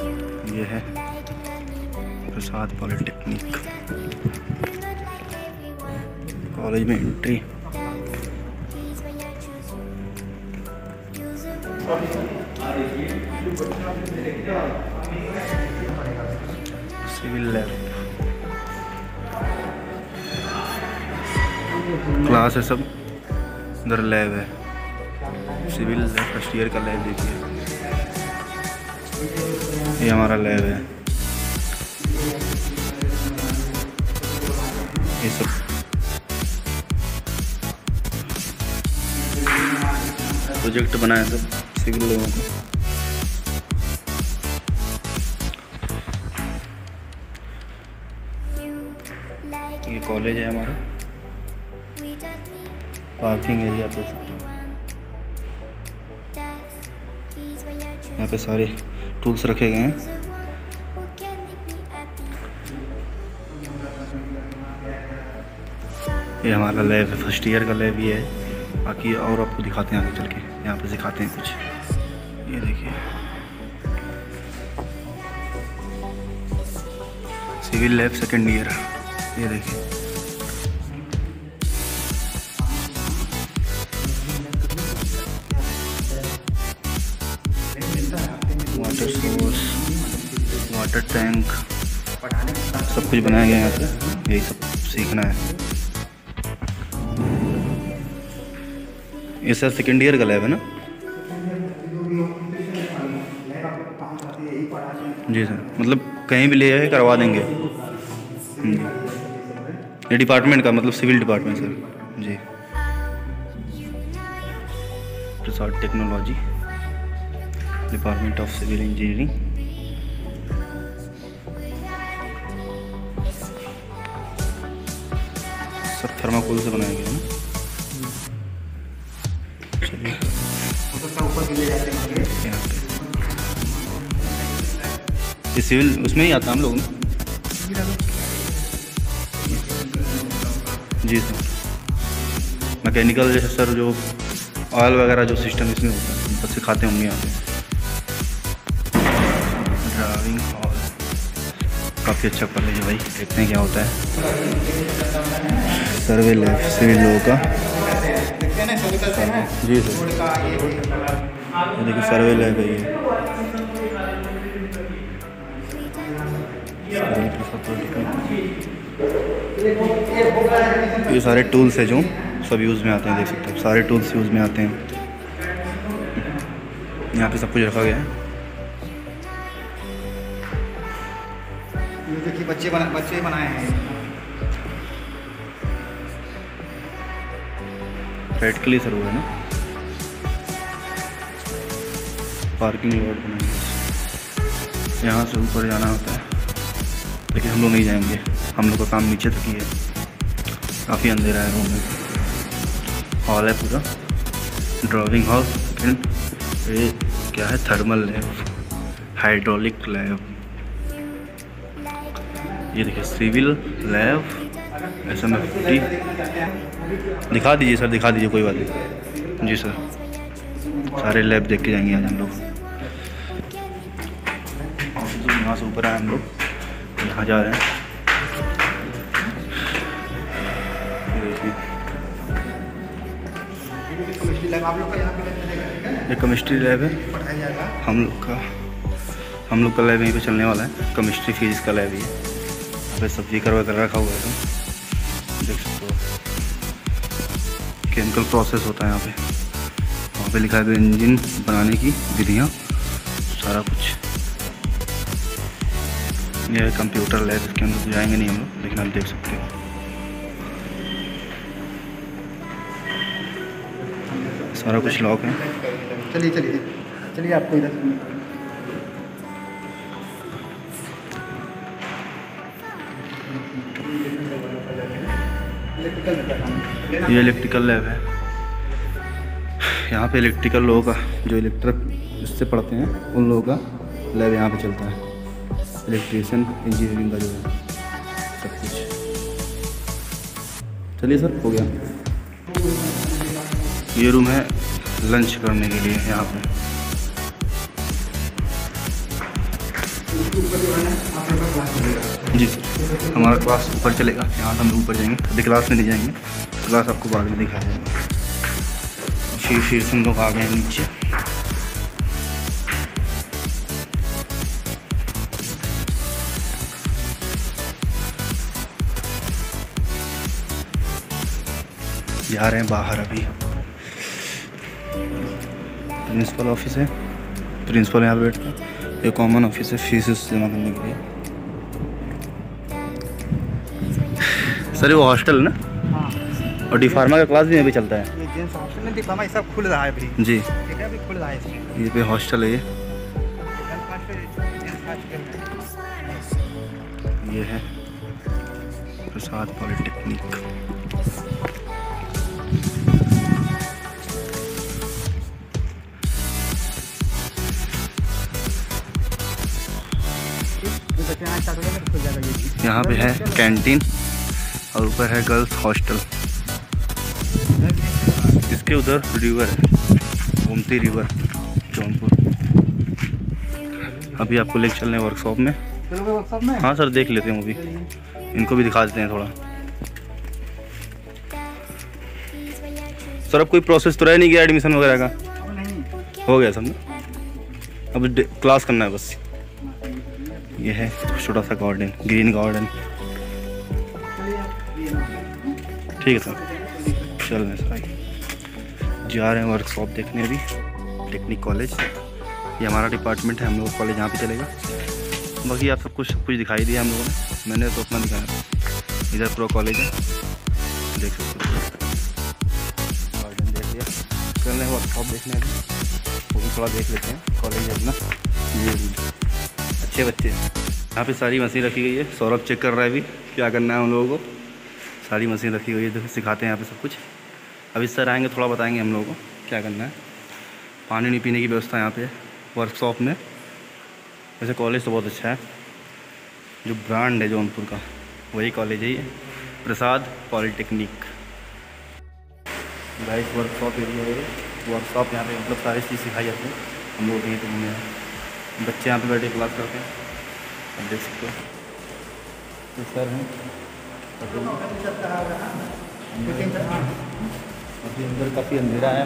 ये है Prasad polytechnic. College में एंट्री सिविल लैब क्लास है सब। उधर लैब है। सिविल फ़र्स्ट ईयर का लैब देखिए। ये हमारा लैब है। ये सब। प्रोजेक्ट बनाया सब सिविल लोगों को ये कॉलेज है हमारा। पार्किंग एरिया पे। यहाँ पे सारे टूल्स रखे गए हैं। ये हमारा लैब है फ़र्स्ट ईयर का लैब ये है। बाकी और आपको दिखाते हैं आगे चल के। यहाँ पे सिखाते हैं कुछ। ये देखिए। सिविल लैब सेकेंड ईयर ये देखिए। टैंक सब कुछ बनाया गया है। यहाँ पे यही सब सीखना है। ये सर सेकेंड ईयर का लैब है ना? जी सर। मतलब कहीं भी ले जाए करवा देंगे। हम्म। ये डिपार्टमेंट का मतलब civil department sir ji. Prasad technology department of civil engineering thermocol से बनाया गया है ये सिविल, उसमें ही आता हम लोग जी सर। मैकेनिकल जैसे सर जो ऑयल वगैरह जो सिस्टम इसमें होता है बस सिखाते होंगे यहाँ पे ड्राइविंग काफ़ी अच्छा कॉलेज है भाई। देखते हैं क्या होता है। सर्वे लैब सिविल लोगों का। जी सर। देखिए, सर्वे लैब है ये प्रसाद ये सारे टूल्स है जो सब यूज़ में आते हैं, देख सकते हो सारे टूल्स यूज़ में आते हैं। यहाँ पे सब कुछ रखा गया है। बच्चे बना, बच्चे बनाए हैं। रेड प्रैक्टिकली सर वो है ना? पार्किंग लॉट बनाएँगे यहाँ से ऊपर जाना होता है। लेकिन हम लोग नहीं जाएँगे। हम लोग का काम नीचे तक ही है। काफ़ी अंधेरा है रूम में। हॉल है पूरा। ड्राइविंग हॉल सेकेंड ये क्या है? थर्मल लैब हाइड्रोलिक लैब ये देखिए सिविल लैब एस एम दिखा दीजिए सर, दिखा दीजिए, कोई बात नहीं। जी सर। सारे लैब देख के जाएँगे आज हम लोग। यहाँ से ऊपर आए हम लोग। यहाँ जा रहे हैं। ये केमिस्ट्री लैब है। हम लोग का हम लोग का लैब यहीं पे चलने वाला है। केमिस्ट्री फिजिक्स का लैब ही है। पे सब्ज़ी करवा कर रखा हुआ है एकदम देख सकते हो केमिकल प्रोसेस होता है यहाँ पे। वहाँ पे लिखा है इंजन बनाने की विधियाँ, सारा कुछ। यह कंप्यूटर लैब इसके अंदर तो जाएँगे नहीं हम लोग, लेकिन आप देख सकते हो। सारा कुछ लॉक है। चलिए चलिए। चलिए आपको इधर। ये इलेक्ट्रिकल लैब है। यहाँ पे इलेक्ट्रिकल लोगों का, जो इलेक्ट्रिक इससे पढ़ते हैं, उन लोगों का लैब यहाँ पे चलता है। इलेक्ट्रीशियन इंजीनियरिंग का जो है, सब कुछ। चलिए सर, हो गया। ये रूम है लंच करने के लिए यहाँ पे। जी, हमारा क्लास ऊपर चलेगा, यहाँ से हम ऊपर जाएँगे, अभी क्लास में नहीं जाएँगे। क्लास आपको बाद में दिखाया फिर फिर से हम लोग आ गए नीचे। जा रहे हैं बाहर अभी। प्रिंसिपल ऑफ़िस है। प्रिंसिपल यहाँ पे बैठता है ये कॉमन ऑफ़िस है। फ़ीस जमा करने के लिए। सर वो हॉस्टल ना? और डी फार्मा का क्लास भी अभी चलता है। ये जेंट्स हॉस्टल में दिखा ये सब खुल रहा है अभी। जी। ठीक खुल रहा है ये पे हॉस्टल है ये। ये है प्रसाद पॉलिटेक्निक। तो भी। यहाँ पे है कैंटीन और ऊपर है गर्ल्स हॉस्टल इसके उधर रिवर है गोमती रिवर जौनपुर अभी आपको लेके चलने वर्कशॉप में। चलोगे वर्कशॉप में? हाँ सर देख लेते हैं मूवी चलिए। इनको भी दिखा देते हैं थोड़ा। सर अब कोई प्रोसेस तो रह नहीं गया एडमिशन वगैरह का? हो गया सर ना? अब क्लास करना है बस। ये है छोटा सा गार्डन ग्रीन गार्डन। ठीक है सर। चल रहे हैं सर आइए। जा रहे हैं वर्कशॉप देखने अभी टेक्निक कॉलेज ये हमारा डिपार्टमेंट है, हम लोग कॉलेज यहाँ पे चलेगा बाकी आप सब कुछ कुछ दिखाई दिया हम लोगों ने। मैंने तो अपना दिखाया इधर प्रो कॉलेज है। देख सकते हो। गार्डन देख लिया। चल रहे हैं वर्कशॉप देखने अभी। वो भी थोड़ा देख लेते हैं। कॉलेज अपना। ये अच्छे बच्चे हैं। यहाँ पे सारी मशीन रखी गई है। सौरभ चेक कर रहा है अभी। क्या करना है उन लोगों को। सारी मशीन रखी हुई है। देखो, सिखाते हैं यहाँ पे सब कुछ। अभी सर आएँगे, थोड़ा बताएँगे हम लोगों को क्या करना है। पानी नहीं पीने की व्यवस्था यहाँ पे वर्कशॉप में। वैसे कॉलेज तो बहुत अच्छा है। जो ब्रांड है जौनपुर का, वही कॉलेज है ये। Prasad polytechnic. Guys workshop area है वर्कशॉप यहाँ पे मतलब सारी चीज़ सिखाई जाती है। हम लोग यहीं पे घूमे बच्चे यहाँ पे बैठे क्लास करते हैं। आप देख सकते हो। तो सर हाँ। अभी अंदर काफ़ी अंधेरा है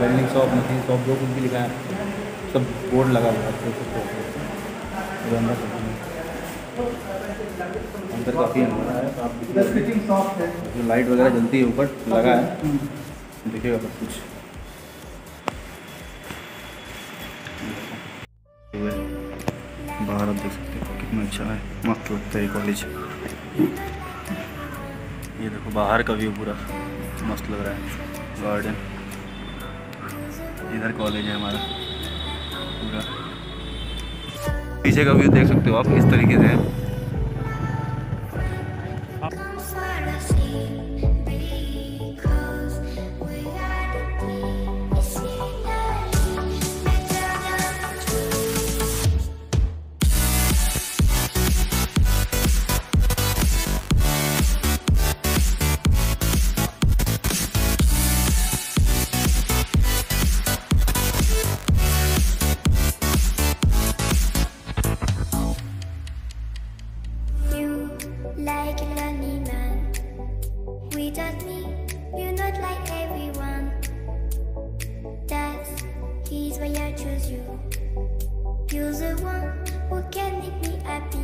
वेल्डिंग शॉप मशीन शॉप जो कुछ भी लिखा है सब बोर्ड लगा हुआ है अंदर काफ़ी अंधेरा है आप है। लाइट वगैरह जलती है ऊपर लगा है। देखिएगा सब कुछ। बाहर आप देख सकते हो कितना अच्छा है, मस्त लगता है कॉलेज ये देखो, बाहर का व्यू पूरा मस्त लग रहा है गार्डन इधर कॉलेज है हमारा, पूरा। पीछे का व्यू देख सकते हो आप, इस तरीके से है। He's why I choose you. You're the one who can make me happy.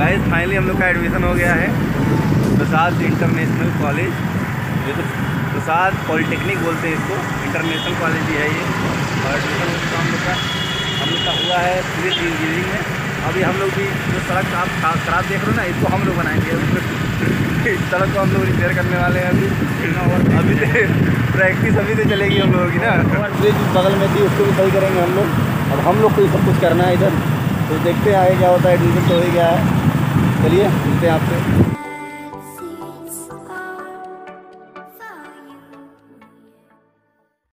Guys finally हम लोग का एडमिशन हो गया है प्रसाद इंटरनेशनल कॉलेज ये तो प्रसाद पॉलिटेक्निक बोलते हैं इसको इंटरनेशनल कॉलेज ही है ये और एडमिशन तो हम लोग का हम लोग का हुआ है सिविल इंजीनियरिंग में। अभी हम लोग भी जो सड़क आप खराब देख रहे हो ना, इसको हम लोग बनाएँगे। इस सड़क को हम लोग रिपेयर करने वाले हैं अभी। और अभी से प्रैक्टिस अभी से चलेगी हम लोगों की ना। और ब्रिज बगल में थी, उसको भी सही करेंगे हम लोग। अब हम लोग को सब कुछ करना है इधर। तो देखते हैं आगे क्या होता है एडमिशन तो हो ही गया है। चलिए, मिलते हैं आपसे।